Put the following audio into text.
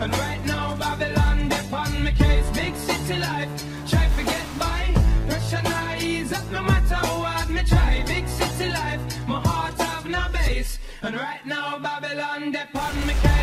And right now, Babylon, upon my case, big city life. Try to get by, pressure now ease up, no matter what hard me try. Big city life, my heart have no base. And right now, Babylon, upon my case.